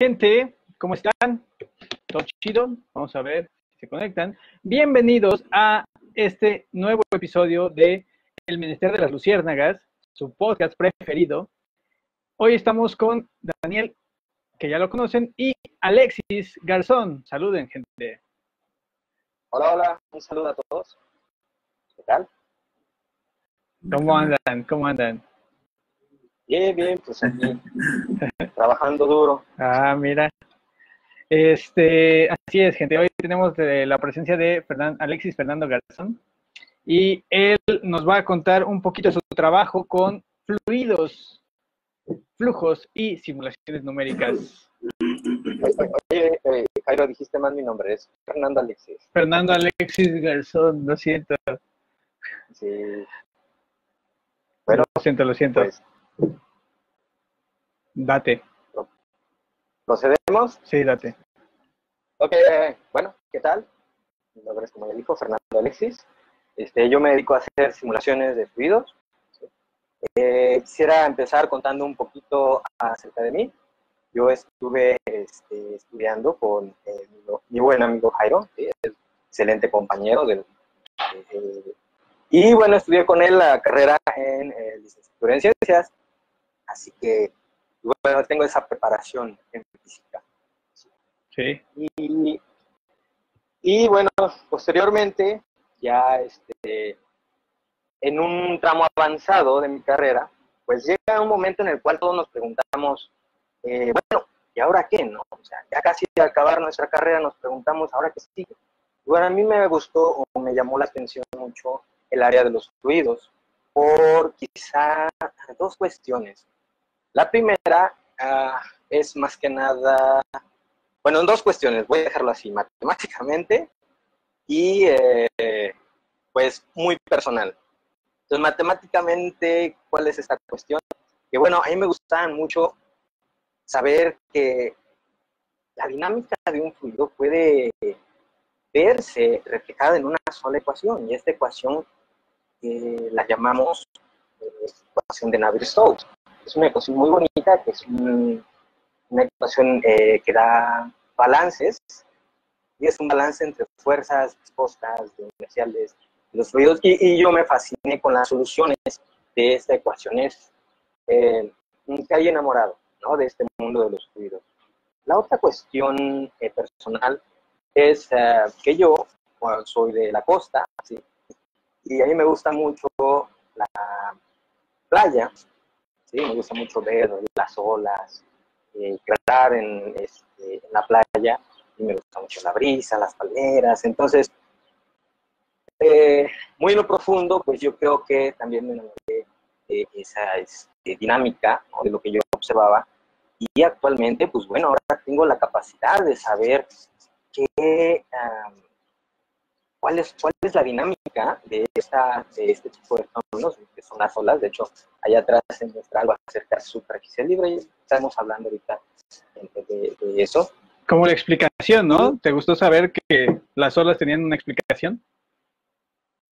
gente? ¿Cómo están? ¿Todo chido? Vamos a ver si se conectan. Bienvenidos a este nuevo episodio de El Ministerio de las Luciérnagas, su podcast preferido. Hoy estamos con Daniel, que ya lo conocen, y Alexis Garzón. Saluden, gente. Hola, hola, un saludo a todos. ¿Qué tal? ¿Cómo andan? ¿Cómo andan? Bien, bien, pues aquí, trabajando duro. Ah, mira. Este, así es, gente. Hoy tenemos eh, la presencia de Fernan- Alexis Fernando Garzón y él nos va a contar un poquito de su trabajo con fluidos, flujos y simulaciones numéricas. Oye, eh, Jairo, dijiste mal mi nombre, es Fernando Alexis. Fernando Alexis Garzón, lo siento, Sí. Bueno, lo siento, lo siento. pues, Date, procedemos. sí, date. Ok, bueno, ¿qué tal? Mi nombre es, como ya dijo, Fernando Alexis. Este, yo me dedico a hacer simulaciones de fluidos. Eh, quisiera empezar contando un poquito acerca de mí. Yo estuve este, estudiando con eh, mi, mi buen amigo Jairo, ¿sí? es excelente compañero del, eh, y bueno, estudié con él la carrera en eh, licenciatura en ciencias, así que bueno, tengo esa preparación en física. Sí, Y, y bueno, posteriormente, ya este, en un tramo avanzado de mi carrera, pues llega un momento en el cual todos nos preguntamos, eh, bueno, ¿y ahora qué? No? O sea, ya casi de acabar nuestra carrera nos preguntamos, ¿ahora qué sigue? Bueno, a mí me gustó o me llamó la atención mucho el área de los fluidos, por quizá dos cuestiones. La primera ah, es más que nada bueno, en dos cuestiones, voy a dejarlo así, matemáticamente y eh, pues muy personal. Entonces, matemáticamente, ¿cuál es esta cuestión? Que bueno, a mí me gustaban mucho saber que la dinámica de un fluido puede verse reflejada en una sola ecuación y esta ecuación eh, la llamamos eh, ecuación de Navier-Stokes. Es una ecuación muy bonita, que es un, una ecuación eh, que da balances, y es un balance entre fuerzas viscosas, inerciales, los fluidos, y, y, yo me fasciné con las soluciones de esta ecuación. Es eh, que hay enamorado ¿no? de este mundo de los fluidos. La otra cuestión eh, personal es eh, que yo bueno, soy de la costa, ¿sí? y a mí me gusta mucho la playa, ¿sí? me gusta mucho ver las olas, eh, este, en, la playa y me gusta mucho la brisa, las palmeras. Entonces, eh, muy en lo profundo, pues yo creo que también me enamoré de esa este, dinámica de lo que yo observaba. Y actualmente, pues bueno, ahora tengo la capacidad de saber qué, cuál, es, cuál es la dinámica de, esta, de este tipo de fenómenos, que son las olas. De hecho, allá atrás se muestra algo acerca de superficie libre y estamos hablando ahorita de, de, eso. Como la explicación, ¿no? ¿Te gustó saber que las olas tenían una explicación?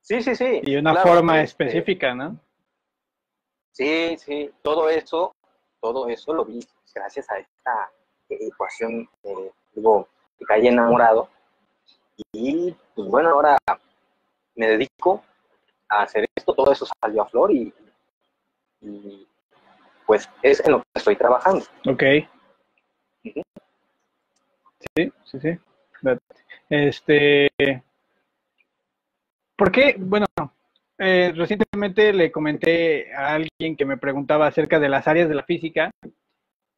Sí, sí, sí. Y una claro, forma este, específica, ¿no? Sí, sí, todo eso, todo eso lo vi gracias a esta ecuación, eh, digo, que caí enamorado. Y pues bueno, ahora me dedico a hacer esto, todo eso salió a flor y, pues es en lo que estoy trabajando. Ok. Sí, sí, sí. Este, ¿por qué? Bueno, eh, recientemente le comenté a alguien que me preguntaba acerca de las áreas de la física.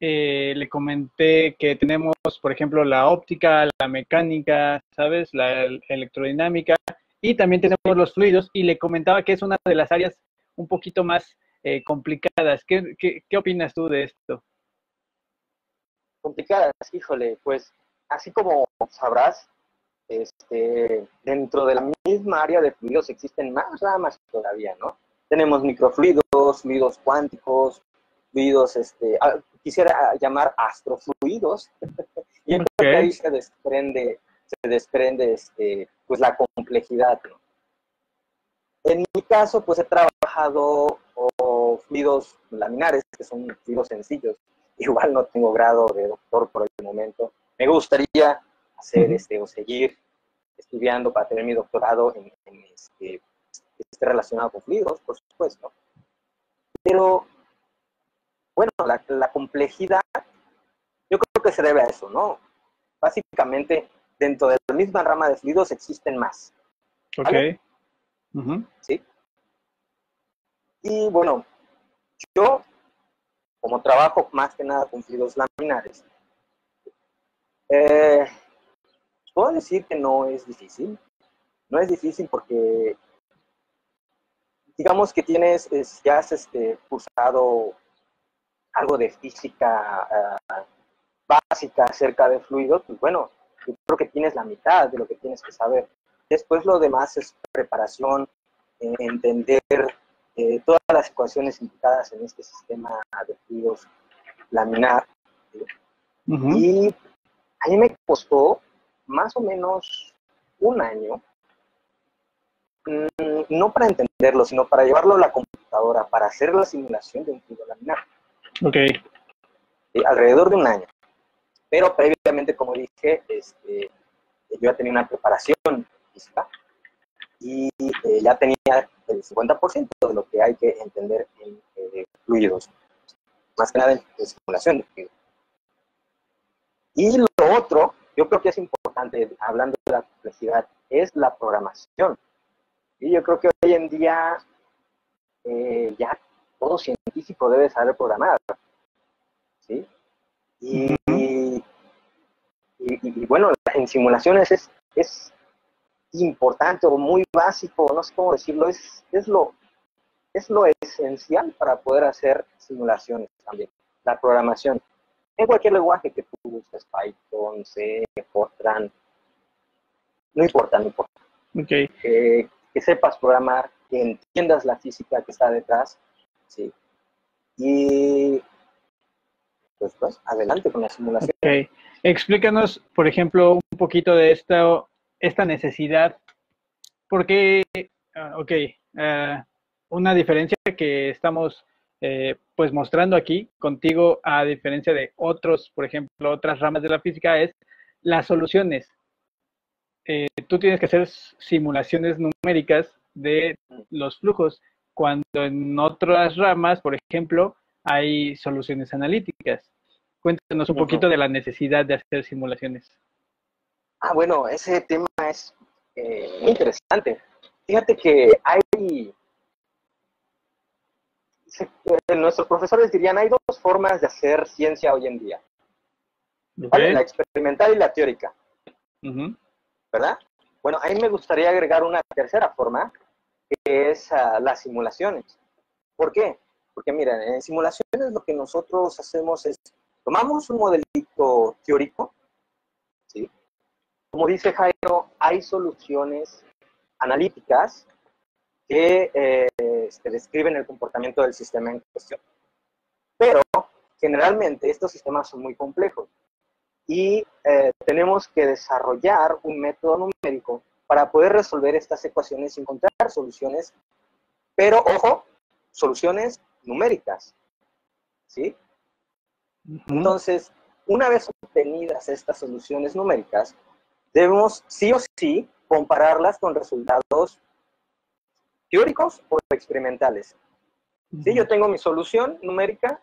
Eh, le comenté que tenemos, por ejemplo, la óptica, la mecánica, ¿sabes? La electrodinámica y también tenemos los fluidos y le comentaba que es una de las áreas un poquito más eh, complicadas. ¿Qué, ¿Qué, qué, opinas tú de esto? Complicadas, híjole, pues así como sabrás, este, dentro de la misma área de fluidos existen más ramas todavía, ¿no? Tenemos microfluidos, fluidos cuánticos, fluidos, este, ah, quisiera llamar astrofluidos, y okay. ahí se desprende, se desprende este, pues la complejidad, ¿no? En mi caso, pues he trabajado o, fluidos laminares, que son fluidos sencillos, igual no tengo grado de doctor por el momento. Me gustaría hacer este o seguir estudiando para tener mi doctorado en, este, esté relacionado con fluidos, por supuesto. Pero, bueno, la, la, complejidad, yo creo que se debe a eso, ¿no? Básicamente, dentro de la misma rama de fluidos existen más. Ok. ¿Sí? Y bueno, yo, como trabajo más que nada con fluidos laminares, eh, puedo decir que no es difícil. No es difícil porque, digamos que tienes, ya has este, cursado algo de física ah, básica acerca de fluidos, pues bueno, yo creo que tienes la mitad de lo que tienes que saber. Después lo demás es preparación, entender eh, todas las ecuaciones implicadas en este sistema de fluidos laminar. Y a mí me costó más o menos un año, mm, no para entenderlo, sino para llevarlo a la computadora, para hacer la simulación de un fluido laminar. Ok. alrededor de un año. Pero previamente, como dije, este, yo ya tenía una preparación física y eh, ya tenía el 50% de lo que hay que entender en eh, fluidos, más que nada en, simulación de fluidos. Y lo otro, yo creo que es importante, hablando de la complejidad, es la programación. Y yo creo que hoy en día eh, ya todo científico debe saber programar. ¿sí? Y, y, bueno, en simulaciones es, es importante o muy básico, no sé cómo decirlo, es, es, lo, es lo esencial para poder hacer simulaciones también, la programación. En cualquier lenguaje que tú uses, Python, C, Fortran, no importa, no importa. Okay. que sepas programar, que entiendas la física que está detrás, ¿sí? Y pues, pues adelante con la simulación. Okay. Explícanos, por ejemplo, un poquito de esta, esta necesidad, porque, uh, ok, uh, una diferencia que estamos eh, pues mostrando aquí contigo, a diferencia de otros, por ejemplo, otras ramas de la física, es las soluciones. Eh, tú tienes que hacer simulaciones numéricas de los flujos, cuando en otras ramas, por ejemplo, hay soluciones analíticas. Cuéntanos un poquito de la necesidad de hacer simulaciones. Ah, bueno, ese tema es eh, muy interesante. Fíjate que hay, nuestros profesores dirían, hay dos formas de hacer ciencia hoy en día. La experimental y la teórica. ¿Verdad? Bueno, a mí me gustaría agregar una tercera forma, que es uh, las simulaciones. ¿Por qué? Porque miren, en simulaciones lo que nosotros hacemos es, tomamos un modelito teórico, ¿sí? Como dice Jairo, hay soluciones analíticas que eh, este, describen el comportamiento del sistema en cuestión. Pero generalmente estos sistemas son muy complejos y eh, tenemos que desarrollar un método numérico para poder resolver estas ecuaciones y encontrar soluciones, pero ojo, soluciones numéricas. ¿Sí? Entonces, una vez obtenidas estas soluciones numéricas, debemos sí o sí compararlas con resultados teóricos o experimentales. Si yo tengo mi solución numérica,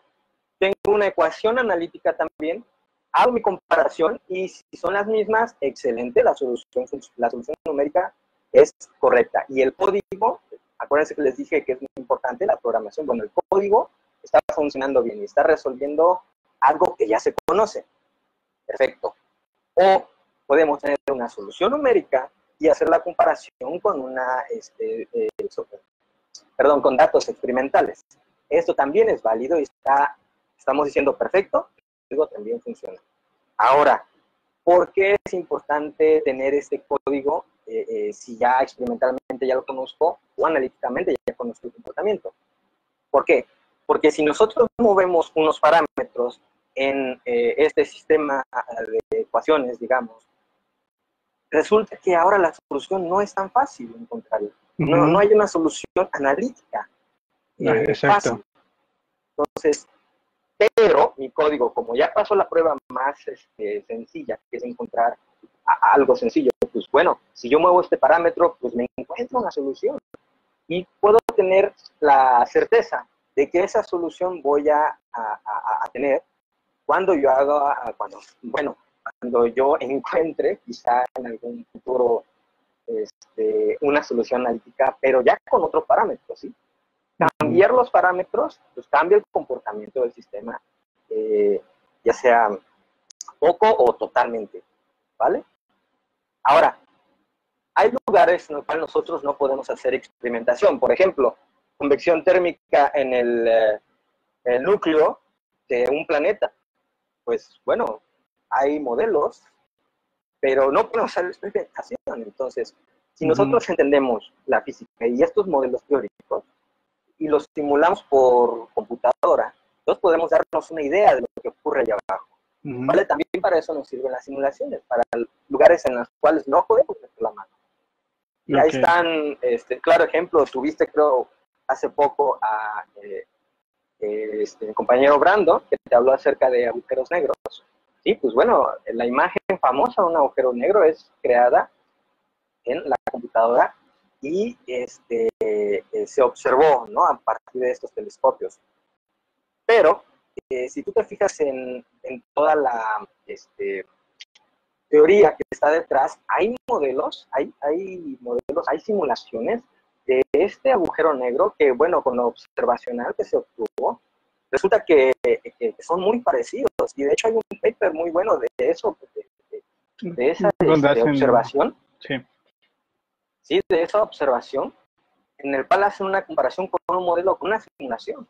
tengo una ecuación analítica también, hago mi comparación y si son las mismas, excelente, la solución, la solución numérica es correcta. Y el código, acuérdense que les dije que es muy importante la programación, bueno, el código está funcionando bien y está resolviendo algo que ya se conoce. Perfecto. O podemos tener una solución numérica y hacer la comparación con una, este, eh, perdón, con datos experimentales. Esto también es válido y está, estamos diciendo perfecto, digo también funciona. Ahora, ¿por qué es importante tener este código eh, eh, si ya experimentalmente ya lo conozco o analíticamente ya conozco el comportamiento? ¿Por qué? Porque si nosotros movemos unos parámetros en este sistema de ecuaciones, digamos, resulta que ahora la solución no es tan fácil encontrarla. no, no, hay una solución analítica. Ah, eh, exacto. Entonces, pero mi código, como ya pasó la prueba más este, sencilla, que es encontrar algo sencillo, pues bueno, si yo muevo este parámetro, pues me encuentro una solución y puedo tener la certeza de que esa solución voy a, tener cuando yo haga, cuando, bueno, cuando yo encuentre quizá en algún futuro este, una solución analítica, pero ya con otro parámetro, ¿sí? Cambiar los parámetros, pues cambia el comportamiento del sistema, eh, ya sea poco o totalmente, ¿vale? Ahora, hay lugares en los cuales nosotros no podemos hacer experimentación. Por ejemplo, convección térmica en el, eh, el núcleo de un planeta. Pues bueno, hay modelos, pero no podemos hacer experimentación. Entonces, si nosotros entendemos la física y estos modelos teóricos y los simulamos por computadora, entonces podemos darnos una idea de lo que ocurre allá abajo. ¿Vale? También para eso nos sirven las simulaciones, para lugares en los cuales no podemos meter la mano. Y ahí están, este, claro ejemplo, tuviste creo hace poco a eh, eh, este, mi compañero Brando, que te habló acerca de agujeros negros. Sí, pues bueno, la imagen famosa de un agujero negro es creada en la computadora y este, eh, se observó ¿no? a partir de estos telescopios. Pero eh, si tú te fijas en, en toda la este, teoría que está detrás, hay modelos, hay, hay modelos, hay simulaciones de este agujero negro que, bueno, con lo observacional que se obtuvo, resulta que, son muy parecidos. Y de hecho hay un paper muy bueno de eso, de, esa este, observación. Sí. Sí, de esa observación, en el cual hacen una comparación con un modelo, con una simulación.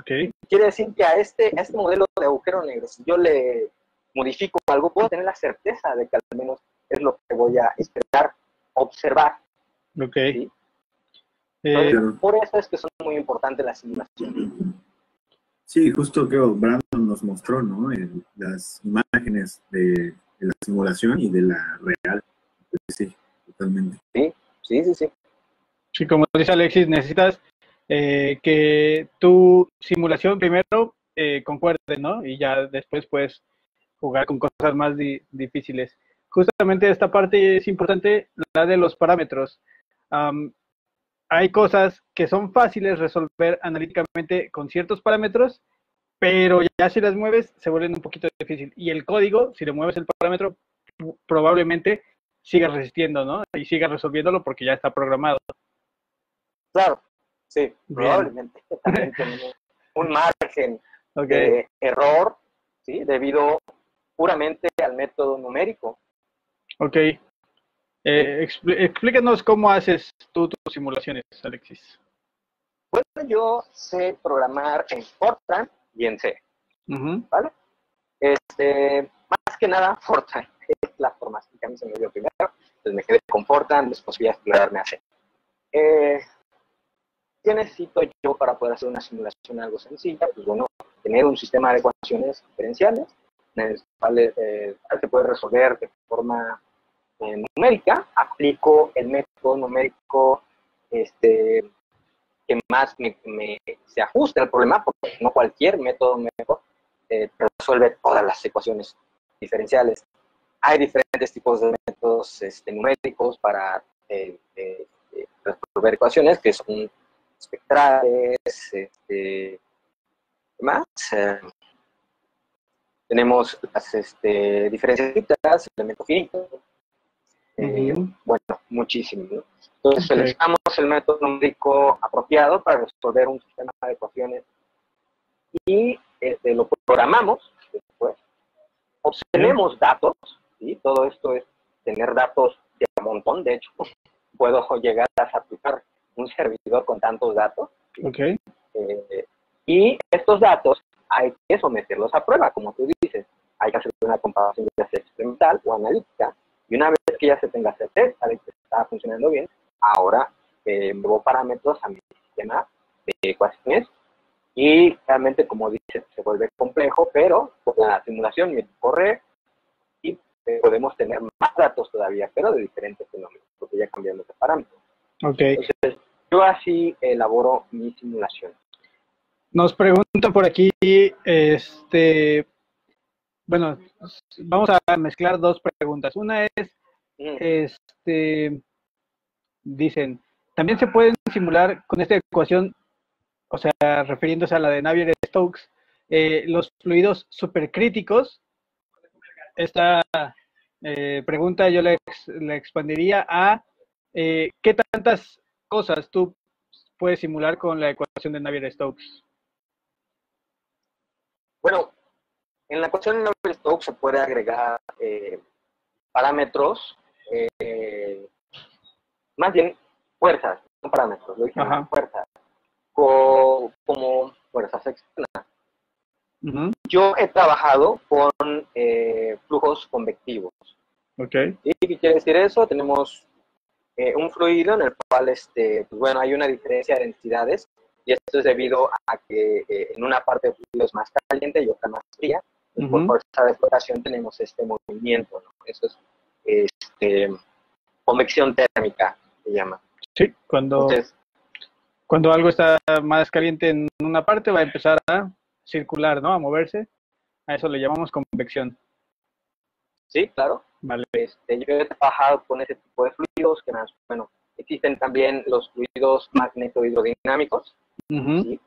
Okay. Quiere decir que a este, a este modelo de agujero negro, si yo le modifico algo, puedo tener la certeza de que al menos es lo que voy a esperar, observar. Ok. Eh, por eso es que son muy importantes las simulaciones. Sí, justo que Brandon nos mostró, ¿no? las imágenes de, la simulación y de la real. Sí, totalmente. Sí, sí, sí, sí. Sí, como dice Alexis, necesitas eh, que tu simulación primero eh, concuerde, ¿no? Y ya después puedes jugar con cosas más difíciles. Justamente esta parte es importante, la de los parámetros. hay cosas que son fáciles resolver analíticamente con ciertos parámetros, pero ya si las mueves se vuelven un poquito difícil. Y el código, si le mueves el parámetro, probablemente siga resistiendo, ¿no? Y siga resolviéndolo porque ya está programado. Claro, sí, probablemente. También tenemos un margen de error, ¿sí? Debido puramente al método numérico. Ok. Eh, explícanos cómo haces tú tus simulaciones, Alexis. Bueno, yo sé programar en Fortran y en C. ¿Vale? Este, más que nada, Fortran es la formación que a mí se me dio primero. Me quedé con Fortran, después voy a explorarme a C. Eh, ¿Qué necesito yo para poder hacer una simulación algo sencilla? Pues bueno, tener un sistema de ecuaciones diferenciales eh, se puede resolver de forma eh, numérica, aplico el método numérico este, que más me, se ajuste al problema, porque no cualquier método numérico eh, resuelve todas las ecuaciones diferenciales. Hay diferentes tipos de métodos este, numéricos para resolver ecuaciones que son espectrales, este, más, tenemos las este, diferencias el elemento finito, eh, bueno, muchísimo. Entonces seleccionamos el método numérico apropiado para resolver un sistema de ecuaciones y este, lo programamos después. Obtenemos datos, ¿sí? todo esto es tener datos de un montón, de hecho, puedo llegar a aplicar un servidor con tantos datos. Okay. Eh, y estos datos hay que someterlos a prueba, como tú dices. Hay que hacer una comparación ya sea experimental o analítica. Y una vez que ya se tenga certeza de que está funcionando bien, ahora eh, muevo parámetros a mi sistema de ecuaciones y realmente, como dices, se vuelve complejo, pero con la simulación me corre y eh, podemos tener más datos todavía, pero de diferentes fenómenos, porque ya cambiamos de parámetros. Okay. Entonces, yo así elaboro mi simulación. Nos preguntan por aquí, este, bueno, vamos a mezclar dos preguntas. Una es, Mm, este, dicen, también se pueden simular con esta ecuación, o sea, refiriéndose a la de Navier-Stokes, eh, los fluidos supercríticos. Esta eh, pregunta yo la, ex- la expandiría a eh, qué tantas cosas tú puedes simular con la ecuación de Navier-Stokes. Bueno, en la ecuación de Navier-Stokes se puede agregar eh, parámetros, eh, más bien fuerzas, no parámetros, lo dije, fuerzas, co- como fuerzas externas. Yo he trabajado con eh, flujos convectivos. Ok. ¿Y qué quiere decir eso? Tenemos eh, un fluido en el cual, este, pues bueno, hay una diferencia de densidades y esto es debido a que eh, en una parte del fluido es más caliente y otra más fría. Y por fuerza de flotación tenemos este movimiento, ¿no? Eso es este, convección térmica, se llama. Sí, cuando, Entonces, cuando algo está más caliente en una parte va a empezar a circular, ¿no? A moverse. A eso le llamamos convección. sí, claro. Vale. Este, yo he trabajado con ese tipo de fluidos, que más, bueno, existen también los fluidos magneto-hidrodinámicos, Ujú, ¿sí?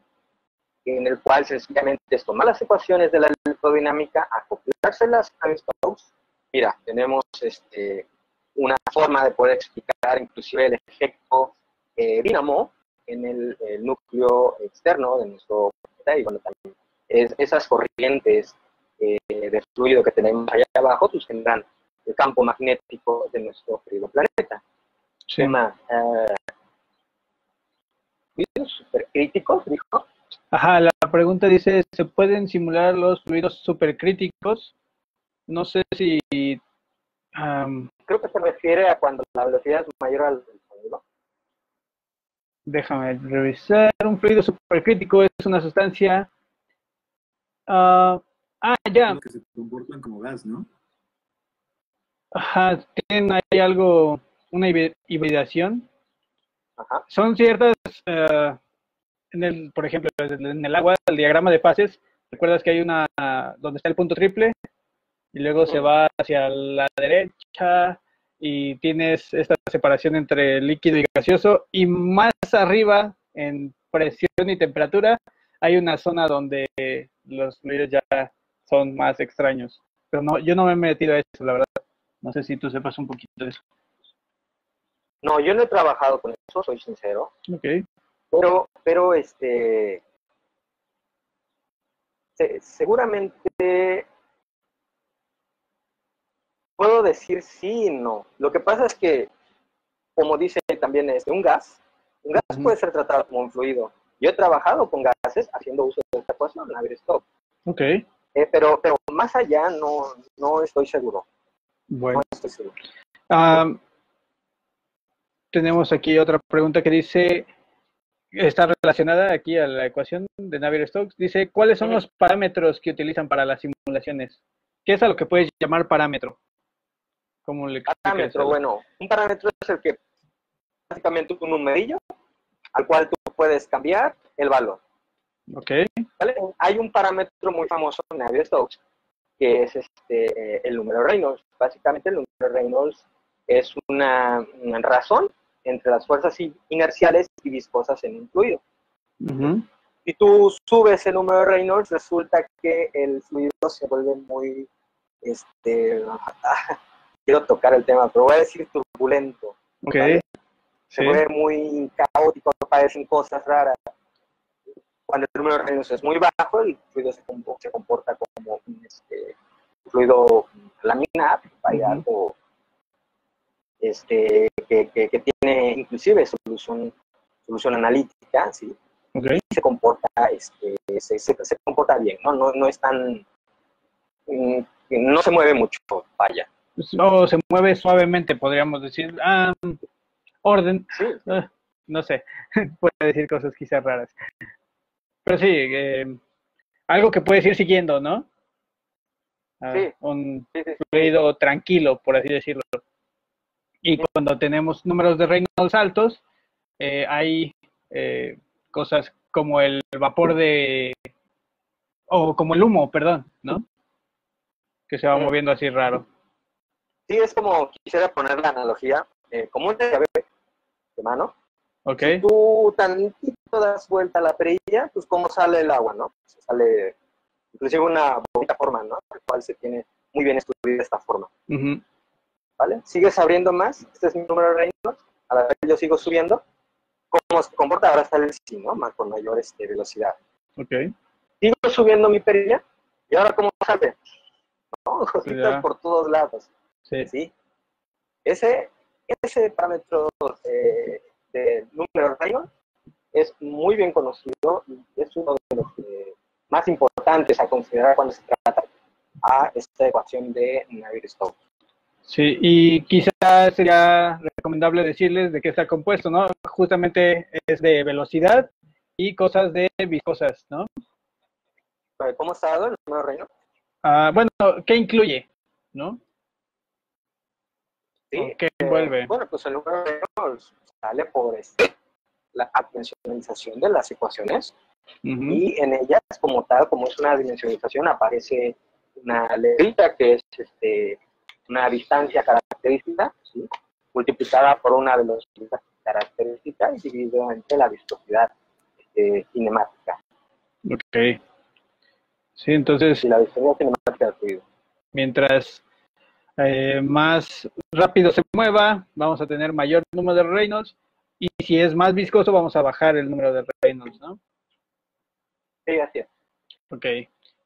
en el cual sencillamente es tomar las ecuaciones de la electrodinámica, acoplárselas a Stokes. Mira, tenemos este, una forma de poder explicar inclusive el efecto eh, dínamo en el, el núcleo externo de nuestro planeta y bueno, también es- esas corrientes eh, de fluido que tenemos allá abajo pues, generan el campo magnético de nuestro querido planeta. Sí. Tema, eh, fluidos supercríticos, dijo. Ajá, la pregunta dice, ¿se pueden simular los fluidos supercríticos? No sé si... am, creo que se refiere a cuando la velocidad es mayor al sonido. déjame revisar. Un fluido supercrítico es una sustancia... ah, ah, ya. Los que se comportan como gas, ¿no? Ajá, tienen ahí algo, una hibridación. Ajá. Son ciertas, eh, en el, por ejemplo, en el agua, el diagrama de fases, recuerdas que hay una, donde está el punto triple, y luego se va hacia la derecha, y tienes esta separación entre líquido y gaseoso, y más arriba, en presión y temperatura, hay una zona donde los fluidos ya son más extraños. Pero no, yo no me he metido a eso, la verdad. No sé si tú sepas un poquito de eso. No, yo no he trabajado con eso, soy sincero, Ok. pero, pero este, se- seguramente puedo decir sí y no. Lo que pasa es que, como dice también este, un gas, un gas puede ser tratado como un fluido. Yo he trabajado con haciendo uso de esta ecuación, Navier-Stokes. Ok. Eh, pero, pero más allá no, no estoy seguro. Bueno. No estoy seguro. Am, tenemos aquí otra pregunta que dice, está relacionada aquí a la ecuación de Navier-Stokes. Dice, ¿cuáles son los parámetros que utilizan para las simulaciones? ¿Qué es a lo que puedes llamar parámetro? ¿Cómo le Parámetro, bueno, un parámetro es el que básicamente un numerillo al cual tú puedes cambiar el valor. Ok. ¿vale? Hay un parámetro muy famoso en Navier-Stokes que es este, eh, el número de Reynolds. Básicamente el número de Reynolds es una, una razón entre las fuerzas inerciales y viscosas en un fluido. Ujú. Si tú subes el número de Reynolds, resulta que el fluido se vuelve muy, este, quiero tocar el tema, pero voy a decir turbulento. Ok. ¿vale? Se Sí. vuelve muy caótico, aparecen cosas raras. Cuando el número de Reynolds es muy bajo, el fluido se, compo- se comporta como un este, fluido laminar, hay algo este, que, que- que tiene inclusive solución, solución analítica, ¿sí? Se comporta, este, se, se- se comporta bien, ¿no? No, no es tan, mm, no se mueve mucho, vaya. O se mueve suavemente, podríamos decir. Ah, orden. Sí, Ah, no sé. Puede decir cosas quizás raras. Pero sí, eh, algo que puedes ir siguiendo, ¿no? Ah, Sí. Un fluido tranquilo, por así decirlo. Y cuando tenemos números de Reynolds altos, eh, hay eh, cosas como el vapor de, o como el humo, perdón, ¿no? Que se va Sí. moviendo así raro. Sí, es como quisiera poner la analogía, eh, como un llave de mano. ¿Ok? Si tú tantito das vuelta a la perilla, pues cómo sale el agua, ¿no? Se sale inclusive una bonita forma, ¿no? El cual se tiene muy bien estudiada esta forma. ¿vale? Sigues abriendo más, este es mi número de Reynolds, a la vez yo sigo subiendo. ¿Cómo se comporta? Ahora sale el sí, ¿no? Más con mayor este, velocidad. Ok. Sigo subiendo mi perilla, y ahora ¿cómo sale? ¿No? Cositas por todos lados. Sí. ¿sí? Ese, ese parámetro eh, de número Reynolds es muy bien conocido y es uno de los eh, más importantes a considerar cuando se trata a esta ecuación de Navier-Stokes. Sí, y quizás sería recomendable decirles de qué está compuesto, ¿no? Justamente es de velocidad y cosas de viscosas, ¿no? Eh, ¿Cómo está dado el número Reynolds? Ah, bueno, ¿qué incluye? ¿No? Sí, ¿O ¿Qué eh, envuelve? bueno, pues el número Reynolds sale por este, la dimensionalización de las ecuaciones Ujú. y en ellas, como tal, como es una dimensionalización, aparece una letrita que es este, una distancia característica, ¿sí? multiplicada por una velocidad característica y dividido entre la viscosidad este, cinemática. Ok. Sí, entonces Y la viscosidad cinemática del fluido. mientras eh, más rápido se mueva, vamos a tener mayor número de Reynolds. Y si es más viscoso, vamos a bajar el número de Reynolds, ¿no? Sí, así es. Ok.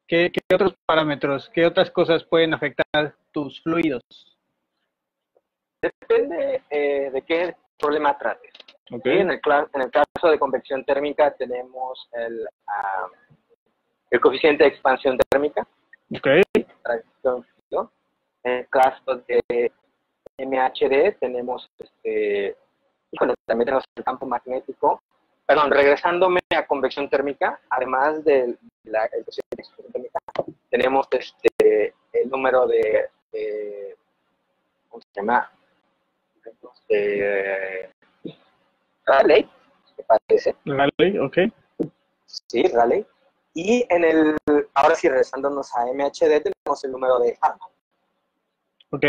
¿Qué, qué otros parámetros, qué otras cosas pueden afectar tus fluidos? Depende eh, de qué problema trates. Ok. Sí, en, el, en el caso de convección térmica tenemos el, ah, el coeficiente de expansión térmica, Ok. tracción fluido. En el caso de MHD tenemos, este, híjole, también tenemos el campo magnético. Perdón, regresándome a convección térmica, además del la, de expansión térmica, tenemos este, el número de, de- ¿cómo se llama? De, Rayleigh, me parece. Raleigh, ok. Sí, Raleigh. Y en el, ahora sí, regresándonos a MHD, tenemos el número de Harman. Ok.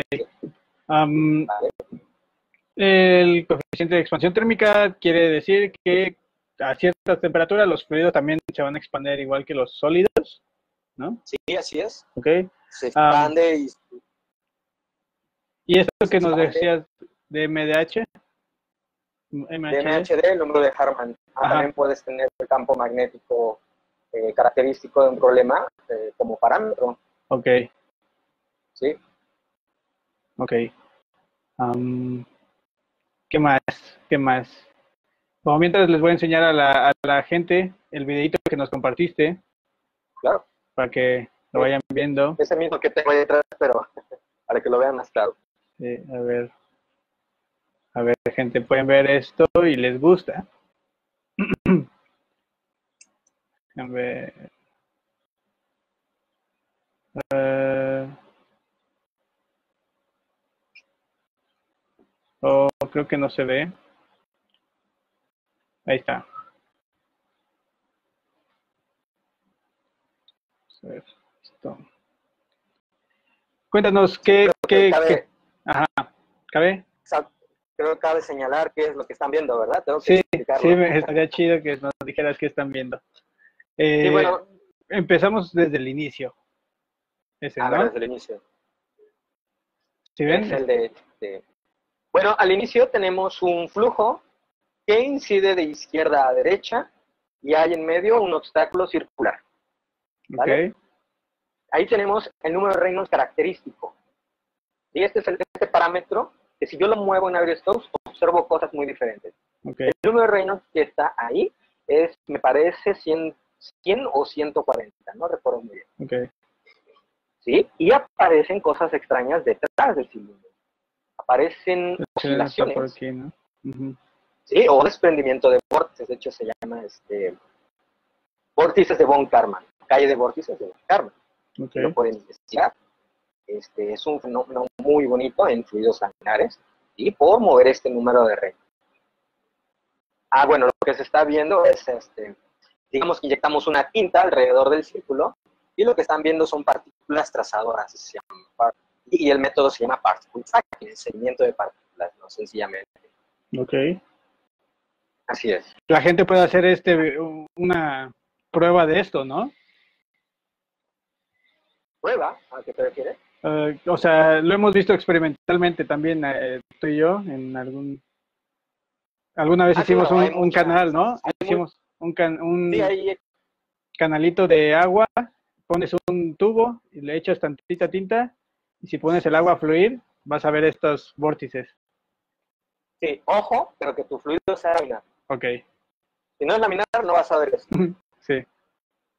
Am, ¿vale? El coeficiente de expansión térmica quiere decir que a ciertas temperaturas los fluidos también se van a expandir igual que los sólidos, ¿no? Sí, así es. Ok. Se Ah. expande y ¿Y esto que nos decías de MDH? MHD. El número de Harman. Ajá. También puedes tener el campo magnético eh, característico de un problema eh, como parámetro. Ok, ¿sí? ok. ¿Qué más? ¿Qué más? Bueno, mientras les voy a enseñar a la, a la gente el videito que nos compartiste Claro, para que lo vayan viendo. ese mismo que tengo ahí detrás, pero para que lo vean más claro. Sí, a ver. A ver, gente, pueden ver esto y les gusta. A ver. Eh, oh, creo que no se ve. Ahí está. A ver, esto. Cuéntanos qué, qué, Cabe- qué- Ajá, ¿cabe? creo que cabe señalar qué es lo que están viendo, ¿verdad? Tengo que Sí, explicarlo. sí, me estaría chido que nos dijeras qué están viendo. Eh, Sí, bueno, Empezamos desde el inicio. Ese, a ver, ¿no? desde el inicio. ¿Sí ven? Es el de, de- Bueno, al inicio tenemos un flujo que incide de izquierda a derecha y hay en medio un obstáculo circular. ¿vale? Ahí tenemos el número de Reynolds característico. Y este es el, este parámetro que si yo lo muevo en Navier-Stokes observo cosas muy diferentes. El número de Reynolds que está ahí es, me parece, 100, 100 o 140, no recuerdo muy bien. ok. ¿sí? Y aparecen cosas extrañas detrás del cilindro. Aparecen oscilaciones, aquí, ¿no? Ujú, ¿sí? O desprendimiento de vórtices, de hecho se llama este, vórtices de Von Karman, calle de vórtices de Von Karman, lo pueden investigar. Este, es un fenómeno muy bonito en fluidos laminares y por mover este número de Reynolds. Ah, bueno, lo que se está viendo es este, digamos que inyectamos una tinta alrededor del círculo y lo que están viendo son partículas trazadoras, se llama, y el método se llama particle tracking, el seguimiento de partículas, no sencillamente. Ok. Así es. La gente puede hacer este una prueba de esto, ¿no? ¿Prueba? ¿A qué te refieres? Eh, o sea, lo hemos visto experimentalmente también, eh, tú y yo, en algún... Alguna vez Ah, hicimos un, un muchas- canal, ¿no? Hicimos un, can- un Sí, canalito de agua, pones un tubo y le echas tantita tinta y si pones el agua a fluir, vas a ver estos vórtices. sí, ojo, pero que tu fluido sea laminar. Ok, Si no es laminar, no vas a ver eso. sí,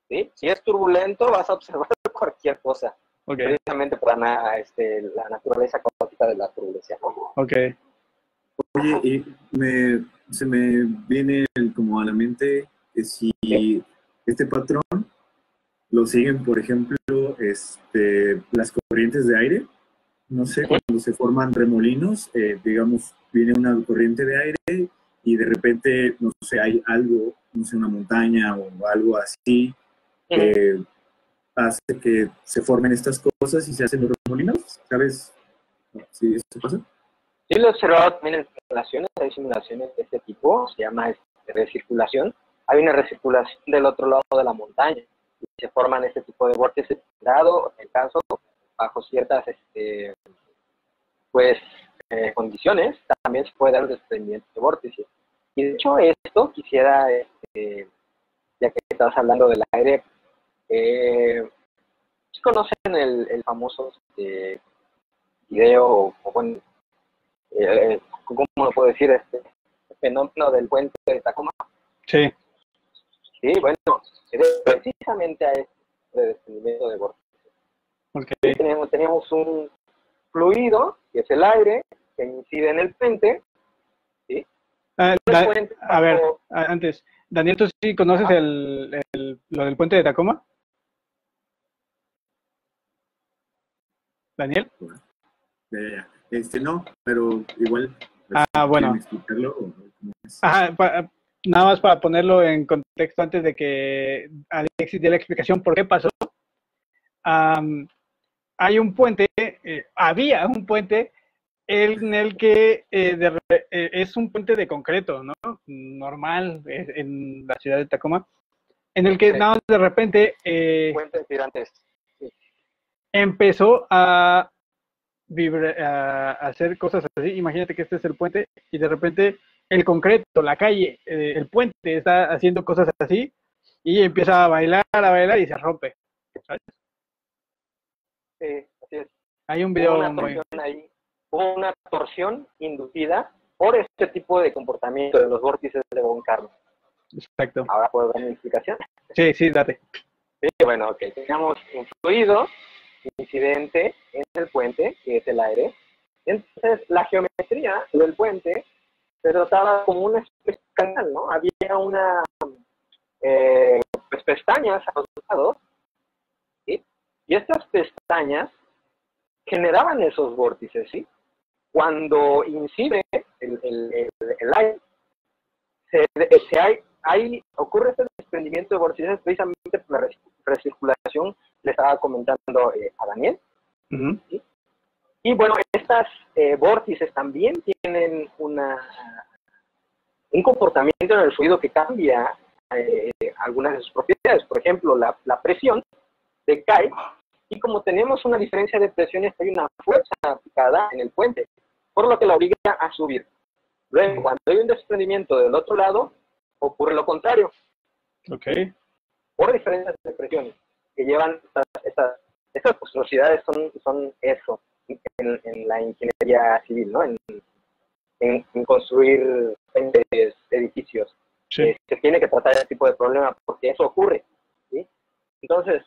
¿sí? Si es turbulento, vas a observar cualquier cosa, ok, precisamente por la, este, la naturaleza caótica de la turbulencia. ok. Oye, y me, se me viene el- como a la mente que si este patrón lo siguen, por ejemplo, este, las corrientes de aire, no sé, cuando se forman remolinos, eh, digamos, viene una corriente de aire y de repente, no sé, hay algo, no sé, una montaña o algo así, que hace que se formen estas cosas y se hacen los remolinos, ¿sabes? ¿Sí esto pasa? Sí, lo he observado también en simulaciones, hay simulaciones de este tipo, se llama este, recirculación. Hay una recirculación del otro lado de la montaña y se forman este tipo de vórtices, dado el caso, bajo ciertas este, pues, eh, condiciones, también se puede dar el desprendimiento de vórtices. Y de hecho, esto quisiera, este, ya que estás hablando del aire, eh, ¿sí conocen el, el famoso este, video, o, o bueno, eh, ¿cómo lo puedo decir? Este fenómeno del puente de Tacoma. Sí, Sí, bueno, precisamente a este de desprendimiento de vórtices. Ok. Teníamos, teníamos un fluido, que es el aire, que incide en el puente. Ah, El Da- puente a ver, antes, Daniel, ¿tú sí conoces Ajá. el, el- lo del puente de Tacoma? Daniel. Este no, pero igual. Ah, ¿quieren bueno. explicarlo o cómo es? Ajá, pa- nada más para ponerlo en contexto antes de que Alexis dé la explicación por qué pasó. Am, hay un puente, eh, había un puente en el que eh, de eh, es un puente de concreto, ¿no? Normal eh, en la ciudad de Tacoma, en el que Sí. nada más de repente eh, puente de tirantes. empezó a, vibra- a hacer cosas así. Imagínate que este es el puente y de repente el concreto, la calle, el puente está haciendo cosas así y empieza a bailar, a bailar y se rompe. ¿sabes? Sí, así es. Hay un Hubo video una muy... torsión ahí, hubo una torsión inducida por este tipo de comportamiento de los vórtices de Von Karman. Exacto. Ahora puedo dar mi explicación. Sí, sí, date. Sí, bueno, ok. Teníamos un fluido incidente en el puente, que es el aire. Entonces, la geometría del puente se trataba como una especie de canal, ¿no? Había una eh, pues, pestañas a los lados. Y estas pestañas generaban esos vórtices, ¿sí? Cuando incide el, el, el, el aire, se, se hay, hay, ocurre este desprendimiento de vórtices precisamente por la recirculación, le estaba comentando eh, a Daniel. Ujú. Y bueno, estas eh, vórtices también tienen una, un comportamiento en el fluido que cambia eh, algunas de sus propiedades. Por ejemplo, la, la presión decae y como tenemos una diferencia de presiones, hay una fuerza aplicada en el puente, por lo que la obliga a subir. Luego, cuando hay un desprendimiento del otro lado, ocurre lo contrario, Ok. por diferencias de presiones que llevan estas, estas, monstruosidades son, son eso en, en la ingeniería civil, ¿no? En, en, en construir puentes, edificios. Sí. Eh, se tiene que tratar ese tipo de problemas porque eso ocurre. ¿sí? Entonces,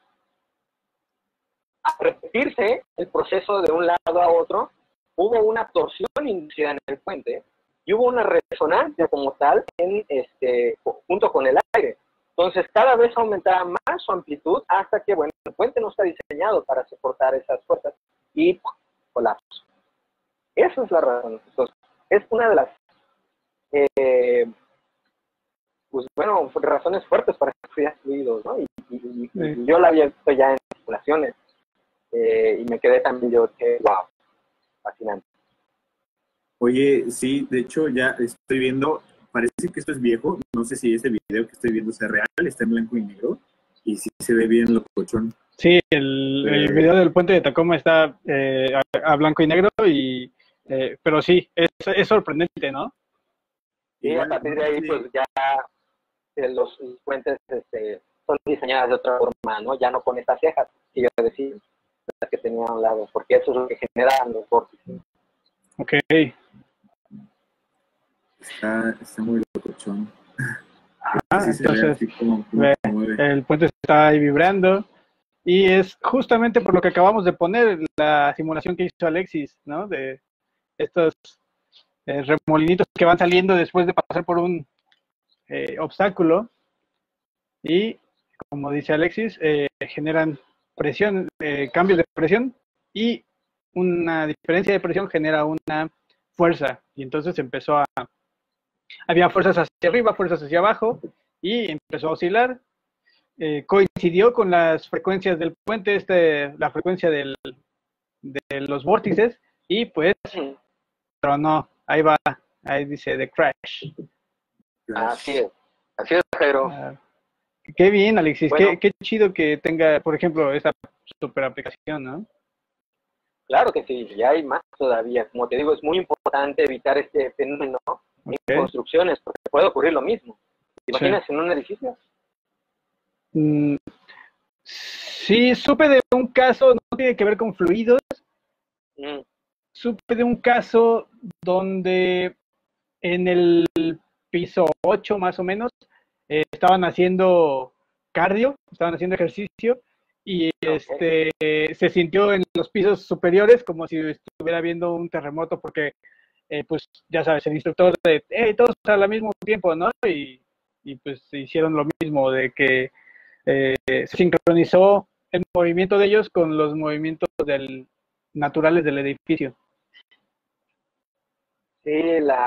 al repetirse el proceso de un lado a otro, hubo una torsión inducida en el puente y hubo una resonancia como tal en este junto con el aire. Entonces, cada vez aumentaba más su amplitud hasta que, bueno, el puente no está diseñado para soportar esas fuerzas y colapso. Esa es la razón. Entonces, es una de las eh, pues bueno, razones fuertes para que fuera fluidos, ¿no? Y, yo la había visto ya en circulaciones eh, y me quedé también yo que, wow, fascinante. Oye, sí, de hecho ya estoy viendo, parece que esto es viejo, no sé si este video que estoy viendo sea real, está en blanco y negro, y sí se ve bien lo cochón. Sí, el, el, video del puente de Tacoma está eh, a, blanco y negro, y eh, pero sí, es, es sorprendente, ¿no? Y a partir de ahí, pues ya los puentes este, son diseñadas de otra forma, ¿no? Ya no con estas cejas, que yo decía, que tenía a un lado, porque eso es lo que generan los vórtices. Ok. Está, está muy locochón. Ah, entonces, el puente está ahí vibrando. Y es justamente por lo que acabamos de poner la simulación que hizo Alexis, ¿no? De estos eh, remolinitos que van saliendo después de pasar por un eh, obstáculo y, como dice Alexis, eh, generan presión, eh, cambios de presión y una diferencia de presión genera una fuerza. Y entonces empezó a... Había fuerzas hacia arriba, fuerzas hacia abajo y empezó a oscilar. coincidió con las frecuencias del puente, este, la frecuencia del, de los vórtices y pues pero no, ahí va, ahí dice the crash. Así es, así es, Jairo. Ah, qué bien, Alexis, qué, chido que tenga, por ejemplo, esa super aplicación, ¿no? Claro que sí, ya hay más todavía. Como te digo, es muy importante evitar este fenómeno en construcciones, porque puede ocurrir lo mismo. ¿Te imaginas en un edificio? Mm, sí, supe de un caso, no tiene que ver con fluidos. Mm. Supe de un caso donde en el piso 8 más o menos, eh, estaban haciendo cardio, estaban haciendo ejercicio y este se sintió en los pisos superiores como si estuviera viendo un terremoto porque eh, pues ya sabes, el instructor de hey, todos al mismo tiempo, ¿no? Y, y pues hicieron lo mismo de que eh, se sincronizó el movimiento de ellos con los movimientos del, naturales del edificio. Sí, la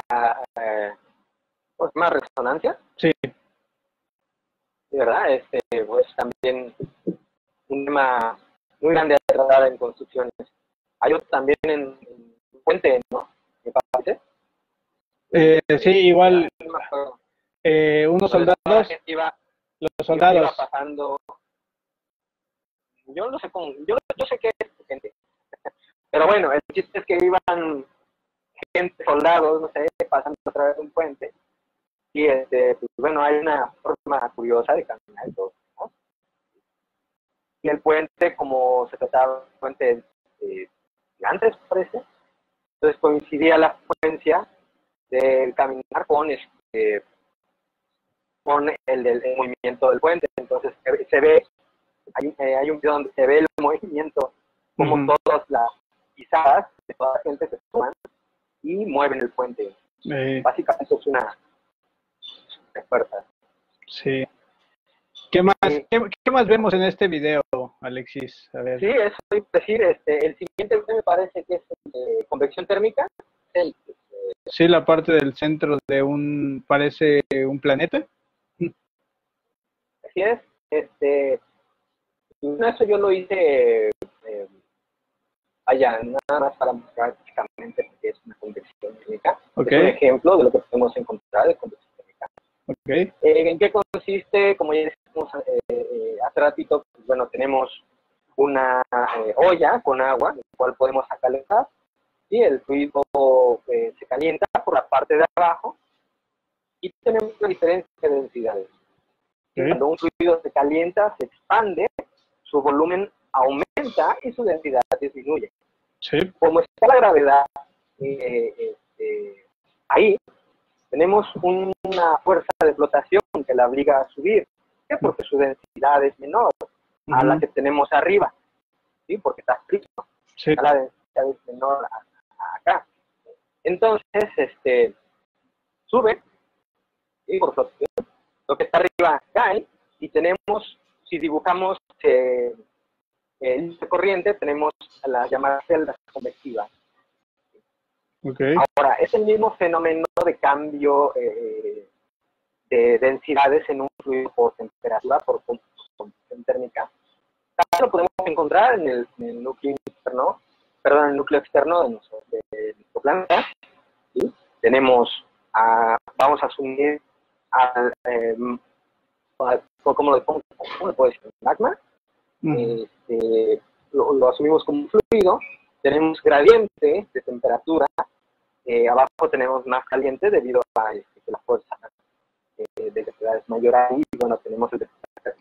pues, más resonancia. Sí. ¿Verdad? Este, pues también un tema muy grande a tratar en construcciones. Hay otro también en, Puente, ¿no? Me parece. Eh, sí, igual. Eh, unos soldados. los soldados. Iba pasando. Yo no sé cómo. Yo, yo sé qué es gente. Pero bueno, el chiste es que iban gente, soldados, no sé, pasando a través de un puente y este, pues, bueno, hay una forma curiosa de caminar y todo, ¿no? Y el puente, como se trataba de un puente eh, antes, parece, entonces coincidía la frecuencia del caminar con este con el, del movimiento del puente. Entonces se ve, hay, eh, hay un video donde se ve el movimiento, como todas las pisadas de toda la gente se suman y mueven el puente. Básicamente es una Sí. ¿Qué más, ¿qué, más vemos en este video, Alexis? A ver. Sí, eso es decir, este, el siguiente me parece que es el de convección térmica. El, sí, la parte del centro de un, parece un planeta. Así es. Este, eso yo lo hice eh, allá, nada más para mostrar prácticamente que es una convección térmica. Okay. Es un ejemplo de lo que podemos encontrar de convección Okay. Eh, ¿En qué consiste? Como ya dijimos eh, eh, hace ratito, pues, bueno, tenemos una olla con agua, en la cual podemos calentar, y el fluido se calienta por la parte de abajo, y tenemos una diferencia de densidades. Cuando un fluido se calienta, se expande, su volumen aumenta y su densidad disminuye. Sí. Como está la gravedad este, ahí, tenemos una fuerza de flotación que la obliga a subir, ¿Qué? porque su densidad es menor a la que tenemos arriba, ¿sí? porque está frío, la densidad es menor acá. Entonces, este, sube, y por flotación, lo que está arriba cae, y tenemos, si dibujamos eh, el corriente, tenemos las llamadas celdas convectivas. Okay. Ahora, es el mismo fenómeno de cambio eh, de densidades en un fluido por temperatura, por combustión térmica. También lo podemos encontrar en el, núcleo externo, perdón, el núcleo externo de nuestro, planeta. Tenemos, vamos a asumir al, eh, ¿cómo, lo, cómo, le puedo decir? Magma. Este, lo, asumimos como un fluido. Tenemos gradiente de temperatura. Eh, abajo tenemos más caliente debido a este, que la fuerza eh, de gravedad es mayor ahí. Y bueno, tenemos el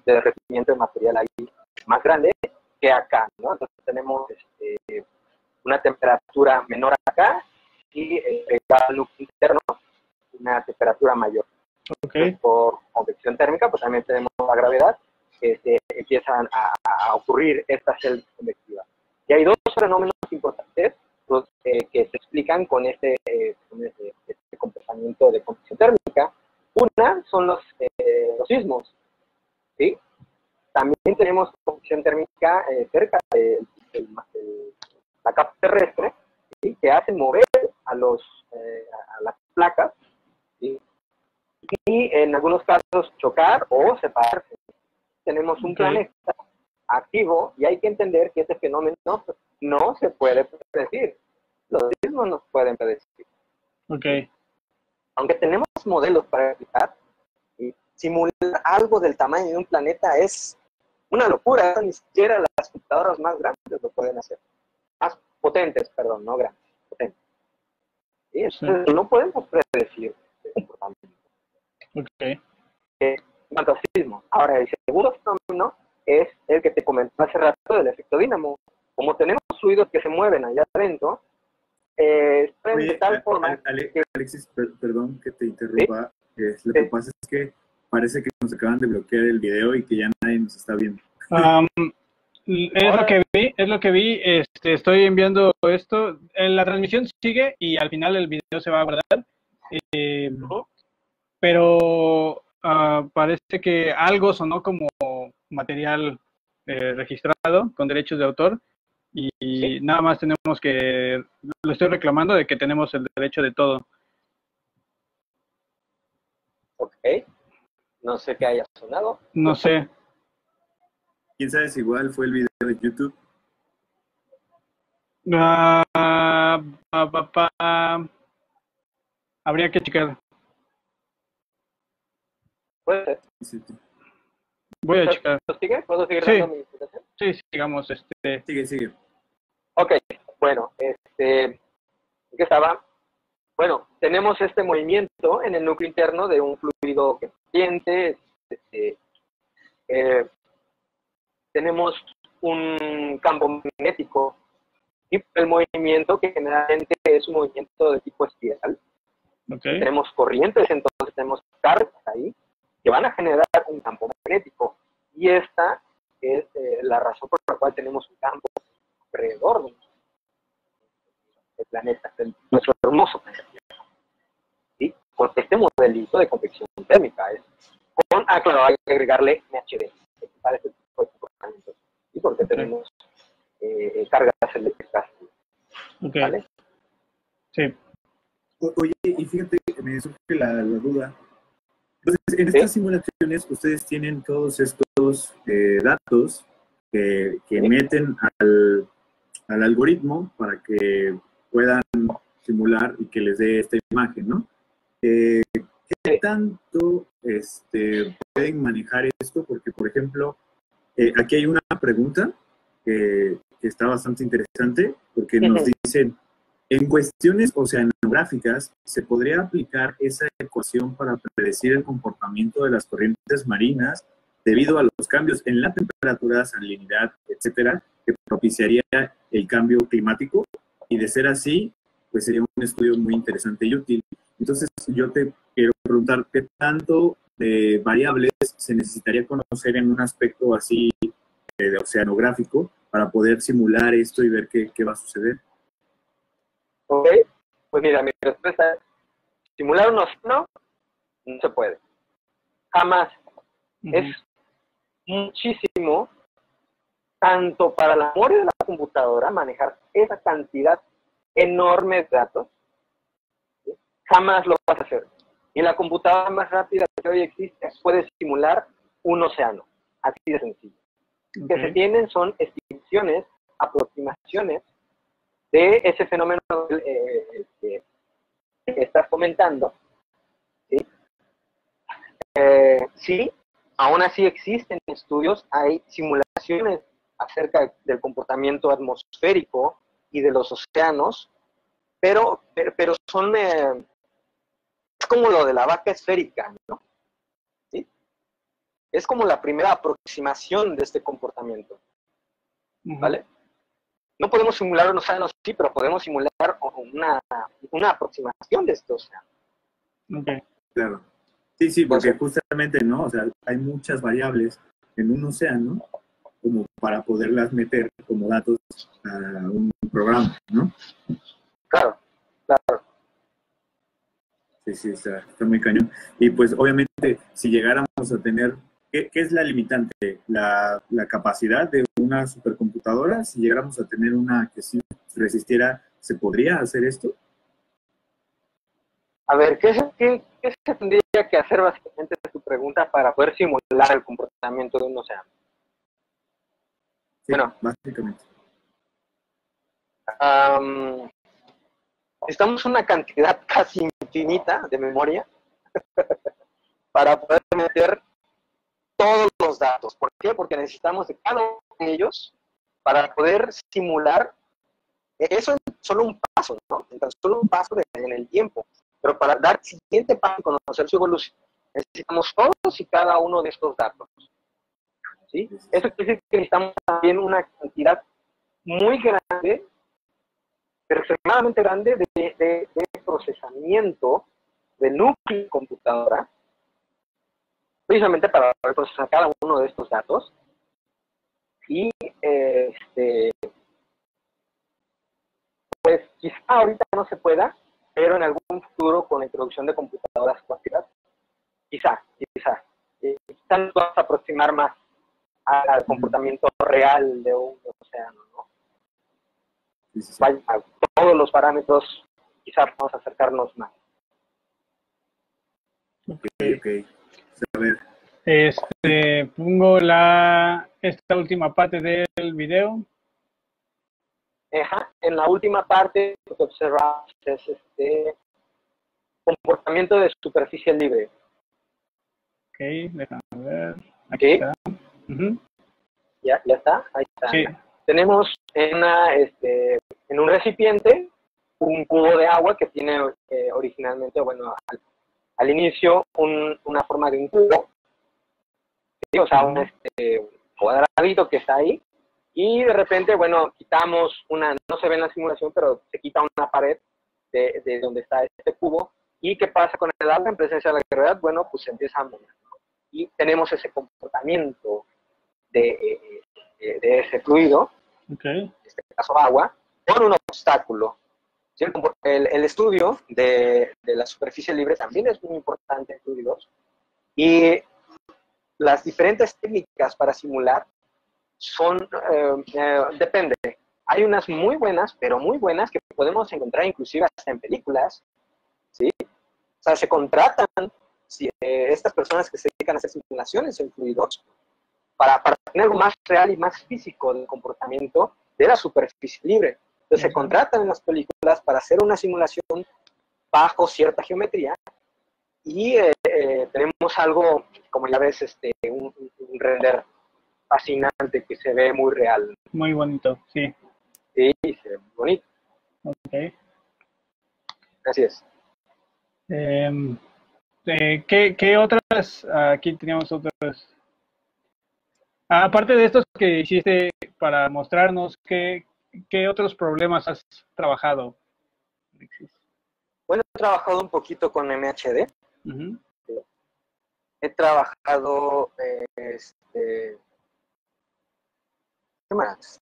derretimiento de material ahí más grande que acá. ¿no? Entonces tenemos este, una temperatura menor acá y el núcleo interno una temperatura mayor. Por convección térmica, pues también tenemos la gravedad, que se empiezan a, ocurrir estas celdas convectivas. Y hay dos fenómenos importantes eh, que se explican con este, eh, este, este, comportamiento de convección térmica. Una son los, eh, los sismos. ¿sí? También tenemos convección térmica cerca de, la capa terrestre ¿sí? que hace mover a, los, a las placas ¿sí? y en algunos casos chocar o separarse. Tenemos un planeta activo y hay que entender que este fenómeno no se puede predecir. Los mismos nos pueden predecir. Okay. Aunque tenemos modelos para explicar, simular algo del tamaño de un planeta es una locura. Ni siquiera las computadoras más grandes lo pueden hacer. Más potentes, perdón, no grandes, potentes. Y eso no podemos predecir el comportamiento. Okay. Eh, Ahora, el segundo fenómeno es el que te comenté hace rato del efecto dínamo. Como tenemos fluidos que se mueven allá adentro, eh, de tal forma... Alexis, perdón que te interrumpa. lo que pasa es que parece que nos acaban de bloquear el video y que ya nadie nos está viendo. es lo que vi, es lo que vi. Este, estoy enviando esto. La transmisión sigue y al final el video se va a guardar. Eh, pero uh, parece que algo sonó como material eh, registrado con derechos de autor y, nada más tenemos que, lo estoy reclamando de que tenemos el derecho de todo. Ok, no sé qué haya sonado. No sé. ¿Quién sabe si igual fue el video de YouTube? Uh, habría que checar. Puede ser. Voy a checar. ¿Sigue? ¿Puedo seguir dando mi explicación? Sí, sigamos. Este... Sigue, sigue. Ok, bueno, este, ¿qué estaba? Bueno, tenemos este movimiento en el núcleo interno de un fluido que siente, este, eh, tenemos un campo magnético y el movimiento que generalmente es un movimiento de tipo espiral. Okay. Tenemos corrientes, entonces tenemos cargas ahí que van a generar un campo magnético. Y esta es eh, la razón por la cual tenemos un campo alrededor de planeta, nuestro hermoso planeta. ¿Sí? Con este modelito de convección térmica. Es con, ah, claro, hay que agregarle MHD para este tipo de comportamientos. Y porque tenemos eh, cargas eléctricas. ¿Vale? Sí. oye, y fíjate, me surge la, la duda entonces, en estas simulaciones ustedes tienen todos estos eh, datos que, meten al, algoritmo para que puedan simular y que les dé esta imagen, ¿no? Eh, ¿Qué tanto este, pueden manejar esto? Porque, por ejemplo, eh, aquí hay una pregunta que, que, está bastante interesante, porque nos dicen, en cuestiones oceanográficas, ¿se podría aplicar esa ecuación para predecir el comportamiento de las corrientes marinas debido a los cambios en la temperatura, salinidad, etcétera, que propiciaría el cambio climático? Y de ser así, pues sería un estudio muy interesante y útil. Entonces, yo te quiero preguntar, ¿qué tanto de variables se necesitaría conocer en un aspecto así eh, de oceanográfico para poder simular esto y ver qué, qué va a suceder? ¿Ok? Pues mira, mi respuesta es, simular un océano no se puede. Jamás. Es muchísimo, tanto para la memoria de la computadora, manejar esa cantidad enorme de datos, jamás lo vas a hacer. Y la computadora más rápida que hoy existe puede simular un océano, así de sencillo. Lo que se tienen son estimaciones, aproximaciones de ese fenómeno eh, que, que estás comentando. ¿sí? Eh, sí, aún así existen estudios, hay simulaciones acerca del comportamiento atmosférico y de los océanos, pero, pero, son, eh, es como lo de la vaca esférica, ¿no? ¿Sí? Es como la primera aproximación de este comportamiento. ¿vale? No podemos simular un océano, sí, pero podemos simular una, una aproximación de este océano. Ok. Claro. Sí, sí, porque justamente, ¿no? O sea, hay muchas variables en un océano como para poderlas meter como datos a un programa, ¿no? Claro, claro. Sí, sí, está, está muy cañón. Y pues obviamente, si llegáramos a tener, ¿qué, qué es la limitante? La, la capacidad de una supercomputadora, si llegáramos a tener una que sí resistiera, ¿se podría hacer esto? A ver, ¿qué, se- qué, qué se tendría que hacer básicamente de tu pregunta para poder simular el comportamiento de un océano? Sí, Bueno. básicamente. Am, necesitamos una cantidad casi infinita de memoria para poder meter todos los datos. ¿Por qué? Porque necesitamos de cada uno de ellos para poder simular. Eso es solo un paso, ¿no? Solo un paso de- en el tiempo. Pero para dar el siguiente paso y conocer su evolución, necesitamos todos y cada uno de estos datos. ¿Sí? Eso quiere decir que necesitamos también una cantidad muy grande pero extremadamente grande de, de- de procesamiento de núcleo computadora, precisamente para poder procesar cada uno de estos datos. Y eh, este, pues quizá ahorita no se pueda, pero en algún futuro con la introducción de computadoras cuánticas, quizá, quizá, eh, quizá nos vamos a aproximar más al comportamiento real de un océano, ¿no? Sí, sí, sí. vaya, a todos los parámetros, quizás vamos a acercarnos más. Ok, ok. A ver, Este, pongo la, esta última parte del video. Ajá, En la última parte, lo que observamos es este comportamiento de superficie libre. Ok, déjame ver. Aquí está. ¿Ya, ya está? Ahí está. Sí, Tenemos en, una, este, en un recipiente un cubo de agua que tiene eh, originalmente, bueno, al, al inicio un- una forma de un cubo, ¿sí? o sea, un este, cuadradito que está ahí, y de repente, bueno, quitamos una, no se ve en la simulación, pero se quita una pared de, de donde está este cubo, y ¿qué pasa con el agua en presencia de la gravedad? Bueno, pues se empieza a mover, y tenemos ese comportamiento de, eh, eh, de ese fluido, ok. en este caso agua, con un obstáculo. ¿Sí? El, el- estudio de, de la superficie libre también es muy importante fluidos y las diferentes técnicas para simular son, eh, eh, depende. Hay unas muy buenas, pero muy buenas que podemos encontrar inclusive hasta en películas, ¿sí? O sea, se contratan eh, estas personas que se dedican a hacer simulaciones en fluidos para, para tener algo más real y más físico del comportamiento de la superficie libre. Entonces se contratan en las películas para hacer una simulación bajo cierta geometría y eh, eh, tenemos algo, como ya ves, este, un, un render fascinante que se ve muy real Muy bonito, sí. y se ve muy bonito. Ok. Así es. Em, eh, ¿qué, qué otras? Aquí teníamos otras. Aparte de estos que hiciste para mostrarnos, ¿qué, qué otros problemas has trabajado? Bueno, he trabajado un poquito con MHD. He trabajado, eh, este, ¿qué más?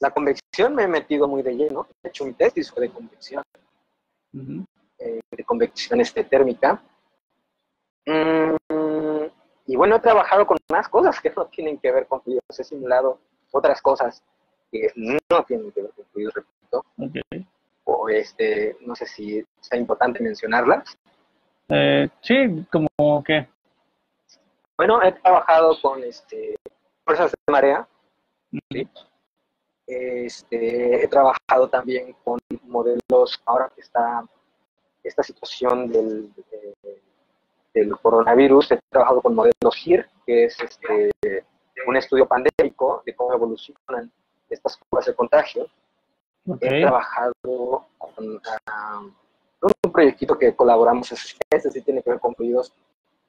La convección me he metido muy de lleno. He hecho mi tesis fue de convección, eh, de convección este, térmica. Mm, y bueno, he trabajado con más cosas que no tienen que ver con fluidos. He simulado otras cosas que no tienen que ver con fluidos, repito. Ok. O este, no sé si sea importante mencionarlas. Eh, sí, como que... Bueno, he trabajado con este, fuerzas de marea, ¿sí? Este, he trabajado también con modelos, ahora que está esta situación del, del coronavirus, he trabajado con modelos GIR, que es este, un estudio pandémico de cómo evolucionan estas curvas de contagio. He trabajado con ah, un proyectito que colaboramos, este sí tiene que ver con fluidos,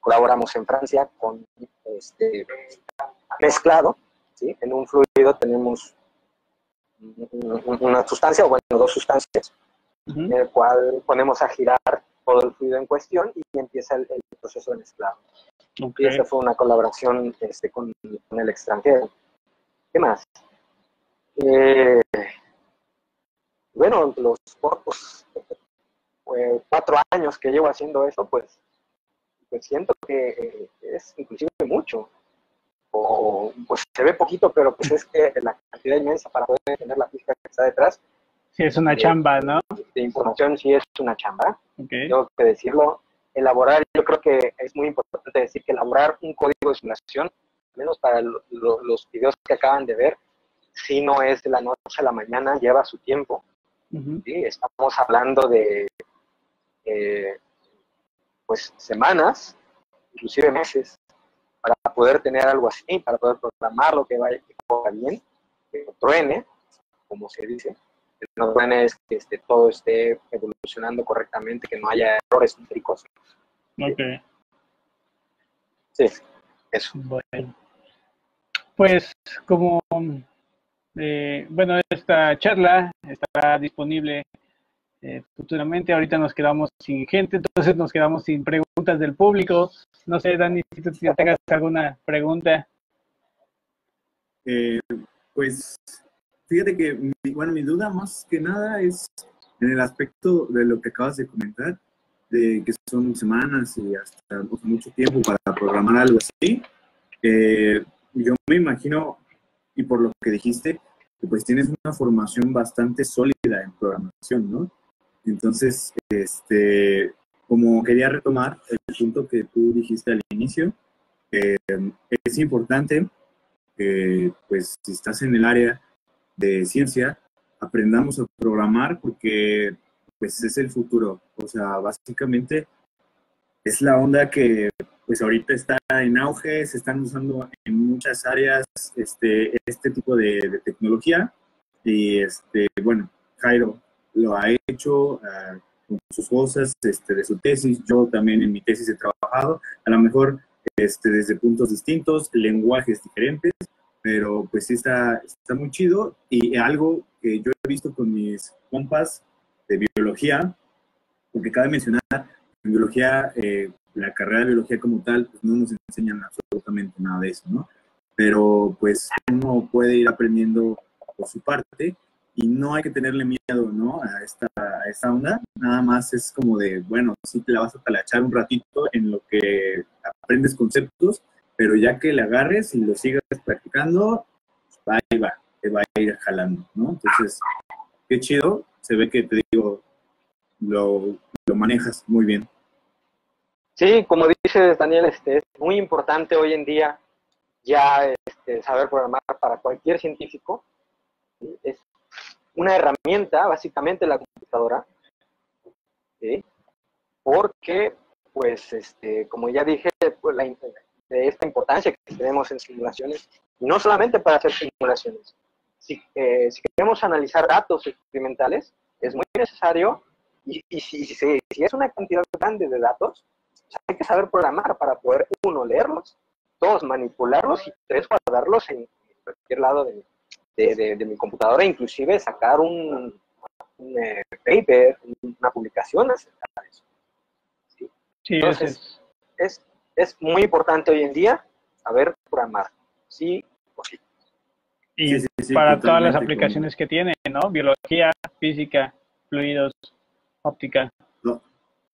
colaboramos en Francia con este mezclado, ¿sí? en un fluido tenemos una sustancia, o bueno, dos sustancias, en el cual ponemos a girar todo el fluido en cuestión y empieza el, proceso de mezclado. Y esa fue una colaboración este, con, el extranjero. ¿Qué más? Eh, bueno, los pocos cuatro años que llevo haciendo eso, pues, pues siento que eh, es inclusive mucho o pues se ve poquito, pero pues es que la cantidad inmensa para poder entender la física que está detrás. Sí, es una chamba, ¿no? De información sí es una chamba. Tengo que decirlo. Elaborar, yo creo que es muy importante decir que elaborar un código de simulación, al menos para los videos que acaban de ver, si no es de la noche a la mañana, lleva su tiempo. Estamos hablando de eh, pues semanas, inclusive meses, para poder tener algo así, para poder programar lo que vaya, que vaya bien, que truene, como se dice. Que no truene es que este, todo esté evolucionando correctamente, que no haya errores numéricos. Ok. Sí, eso. Bueno. Pues como, eh, bueno, esta charla estará disponible eh, futuramente. Ahorita nos quedamos sin gente, entonces nos quedamos sin preguntas del público. No sé, Dani, si tú tengas alguna pregunta. Eh, pues fíjate que, mi, bueno, mi duda más que nada es en el aspecto de lo que acabas de comentar, de que son semanas y hasta mucho tiempo para programar algo así. Eh, yo me imagino, y por lo que dijiste, pues tienes una formación bastante sólida en programación, ¿no? Entonces, este, como quería retomar el punto que tú dijiste al inicio, eh, es importante que, pues, si estás en el área de ciencia, aprendamos a programar porque, pues, es el futuro. O sea, básicamente es la onda que, pues, ahorita está en auge, se están usando en muchas áreas este, este tipo de, de tecnología. Y, este, bueno, Jairo, lo ha hecho ah, con sus cosas este, de su tesis. Yo también en mi tesis he trabajado, a lo mejor este, desde puntos distintos, lenguajes diferentes, pero pues sí está, está muy chido. Y algo que yo he visto con mis compas de biología, porque cabe mencionar, en biología, eh, la carrera de biología como tal, pues no nos enseñan absolutamente nada de eso, ¿no? Pero pues uno puede ir aprendiendo por su parte y no hay que tenerle miedo, ¿no? A esta, a esta onda, nada más es como de, bueno, sí te la vas a talachar un ratito en lo que aprendes conceptos, pero ya que le agarres y lo sigas practicando, va y va, te va a ir jalando, ¿no? Entonces, qué chido, se ve que te digo, lo, lo manejas muy bien. Sí, como dices Daniel, este, es muy importante hoy en día ya este, saber programar para cualquier científico. Es una herramienta, básicamente la computadora, porque, pues, este, como ya dije, pues, la, de esta importancia que tenemos en simulaciones, y no solamente para hacer simulaciones, si, eh, si queremos analizar datos experimentales, es muy necesario, y, si, si, es una cantidad grande de datos, hay que saber programar para poder, uno, leerlos, dos, manipularlos y tres, guardarlos en cualquier lado de, de, de, mi computadora, inclusive sacar un, eh, paper, una publicación acerca de eso. ¿sí? Entonces, es, es muy importante hoy en día saber programar, sí o sí. Y para todas las aplicaciones que tiene, ¿no? Biología, física, fluidos, óptica.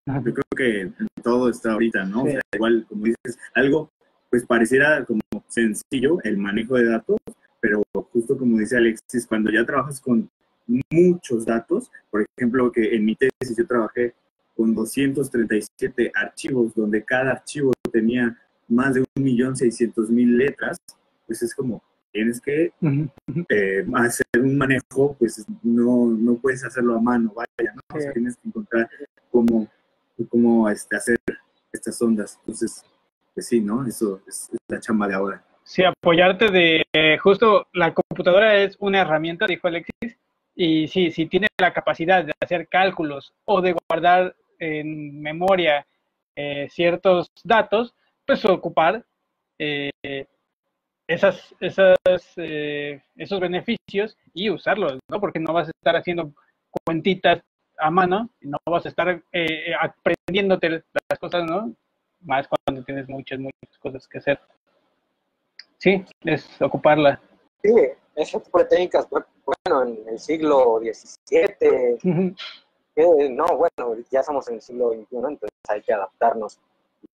Yo creo que todo está ahorita, ¿no? O sea, igual, como dices, algo, pues pareciera como sencillo el manejo de datos, pero justo como dice Alexis, cuando ya trabajas con muchos datos, por ejemplo, que en mi tesis yo trabajé con 237 archivos, donde cada archivo tenía más de 1.600.000 letras, pues es como, tienes que eh, hacer un manejo, pues no, no puedes hacerlo a mano, vaya, ¿no? O sea, tienes que encontrar cómo, cómo este, hacer estas ondas. Entonces, pues sí, ¿no? Eso es, la chamba de ahora. Sí, apoyarte de, justo la computadora es una herramienta, dijo Alexis, y sí, si tiene la capacidad de hacer cálculos o de guardar en memoria eh, ciertos datos, pues ocupar eh, esas, esas, eh, esos beneficios y usarlos, ¿no? Porque no vas a estar haciendo cuentitas a mano, no vas a estar eh, aprendiéndote las cosas, ¿no? Más cuando tienes muchas, muchas cosas que hacer. Sí, es ocuparla. Sí, ese tipo de técnicas, bueno, en el siglo XVII, no, bueno, ya estamos en el siglo XXI, entonces hay que adaptarnos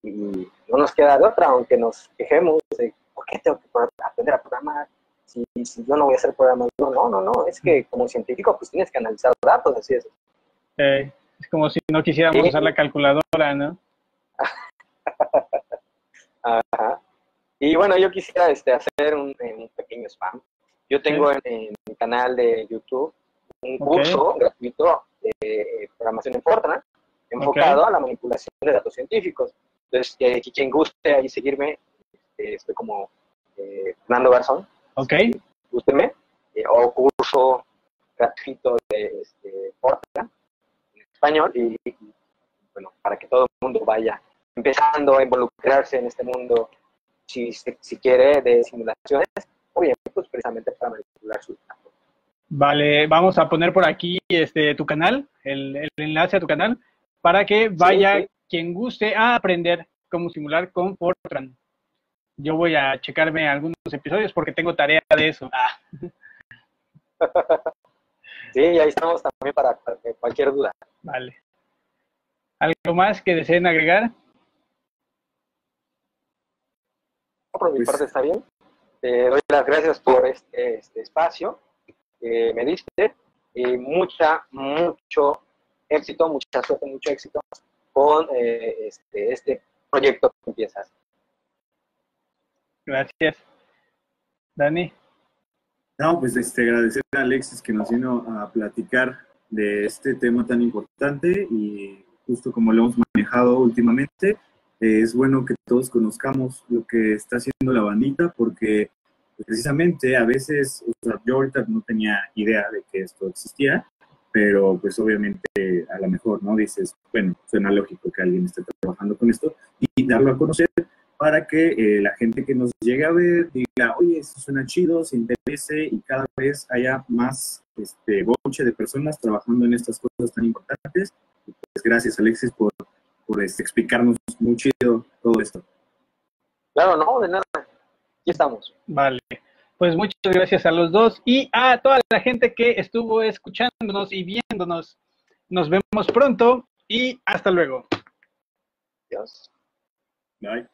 y no nos queda de otra, aunque nos quejemos de ¿por qué tengo que aprender a programar? Si, yo no voy a ser programador, no, no, no, es que como científico pues tienes que analizar datos, así es. Eh, es como si no quisiéramos usar la calculadora, ¿no? Ajá. Y bueno, yo quisiera este, hacer un, pequeño spam. Yo tengo en, mi canal de YouTube un curso gratuito de programación en Fortran enfocado a la manipulación de datos científicos. Entonces, eh, quien guste ahí seguirme, este, estoy como eh, Fernando Garzón. Ok. Búsquenme. Eh, o curso gratuito de este, Fortran español y, bueno, para que todo el mundo vaya empezando a involucrarse en este mundo, si, si quiere, de simulaciones, o bien, pues precisamente para manipular sus datos. Vale, vamos a poner por aquí este tu canal, el, el enlace a tu canal, para que vaya quien guste a aprender cómo simular con Fortran. Yo voy a checarme algunos episodios porque tengo tarea de eso. Ah. Sí, ahí estamos también para cualquier duda. Vale. ¿Algo más que deseen agregar? por mi pues parte está bien. Te doy las gracias por este, este espacio que me diste y mucha, mucho éxito, mucha suerte, mucho éxito con eh, este, este proyecto que empiezas. Gracias. Dani. No, pues este, agradecer a Alexis que nos vino a platicar de este tema tan importante y justo como lo hemos manejado últimamente, eh, es bueno que todos conozcamos lo que está haciendo la bandita porque precisamente a veces, o sea, yo ahorita no tenía idea de que esto existía pero pues obviamente a lo mejor, ¿no? Dices, bueno, suena lógico que alguien esté trabajando con esto y darlo a conocer para que eh, la gente que nos llegue a ver diga, oye, eso suena chido, se interese y cada vez haya más este, boche de personas trabajando en estas cosas tan importantes. pues gracias, Alexis, por, por este, explicarnos muy chido todo esto. Claro, no, de nada. Aquí estamos. Vale. Pues muchas gracias a los dos y a toda la gente que estuvo escuchándonos y viéndonos. Nos vemos pronto y hasta luego. Adiós. Bye.